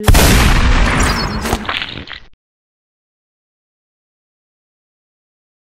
you.